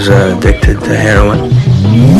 was uh, addicted to heroin.